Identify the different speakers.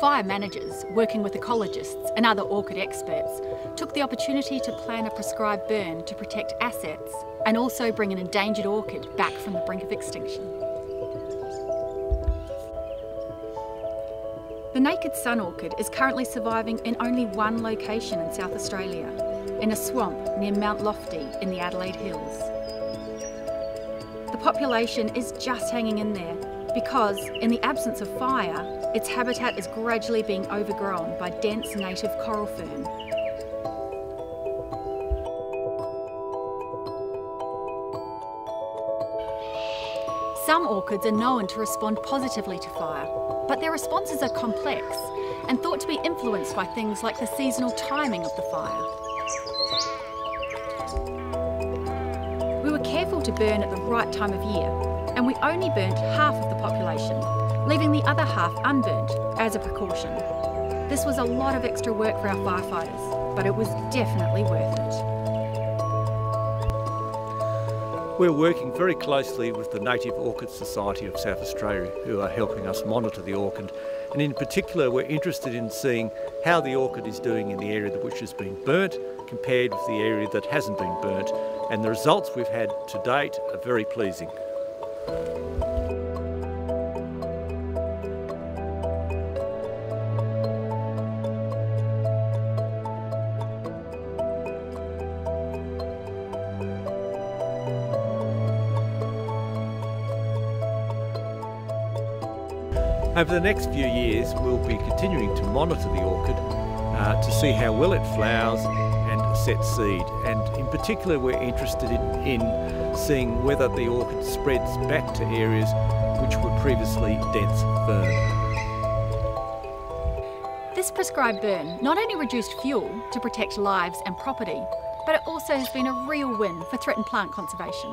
Speaker 1: Fire managers, working with ecologists and other orchid experts, took the opportunity to plan a prescribed burn to protect assets and also bring an endangered orchid back from the brink of extinction. The naked sun orchid is currently surviving in only one location in South Australia, in a swamp near Mount Lofty in the Adelaide Hills. The population is just hanging in there because, in the absence of fire, its habitat is gradually being overgrown by dense native coral fern. Some orchids are known to respond positively to fire, but their responses are complex and thought to be influenced by things like the seasonal timing of the fire. We were careful to burn at the right time of year, and we only burnt half of the population, leaving the other half unburnt as a precaution. This was a lot of extra work for our firefighters, but it was definitely worth it.
Speaker 2: We're working very closely with the Native Orchid Society of South Australia who are helping us monitor the orchid and in particular we're interested in seeing how the orchid is doing in the area that which has been burnt compared with the area that hasn't been burnt and the results we've had to date are very pleasing. Over the next few years, we'll be continuing to monitor the orchid uh, to see how well it flowers and sets seed. And in particular, we're interested in, in seeing whether the orchid spreads back to areas which were previously dense fern.
Speaker 1: This prescribed burn not only reduced fuel to protect lives and property, but it also has been a real win for threatened plant conservation.